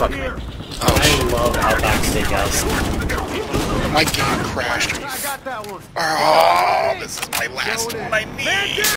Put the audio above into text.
fuck me. I love Outback Steakhouse. My game crashed. Oh, this is my last one I need.